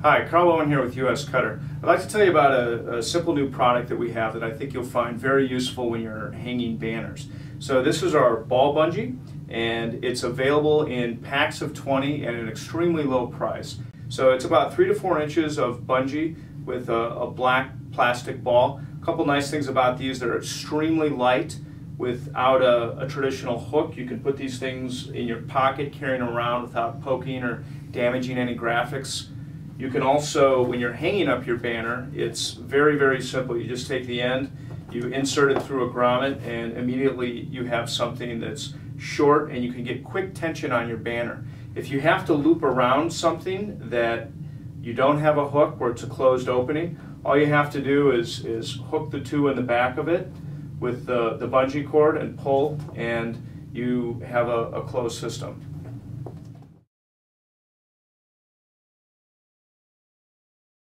Hi, Carl Owen here with US Cutter. I'd like to tell you about a, a, simple new product that we have that I think you'll find very useful when you're hanging banners. So this is our ball bungee and it's available in packs of 20 at an extremely low price. So it's about three to four inches of bungee with a, a black plastic ball. A couple nice things about these, they're extremely light without a, a, traditional hook. You can put these things in your pocket carrying around without poking or damaging any graphics. You can also, when you're hanging up your banner, it's very, very simple. You just take the end, you insert it through a grommet, and immediately you have something that's short and you can get quick tension on your banner. If you have to loop around something that you don't have a hook where it's a closed opening, all you have to do is, is hook the two in the back of it with the, the bungee cord and pull, and you have a, a closed system.